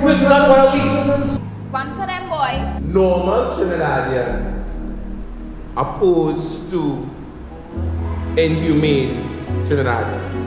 surat Warawi. One for M boy. normal Trinidadian opposed to inhumane Trinidadian.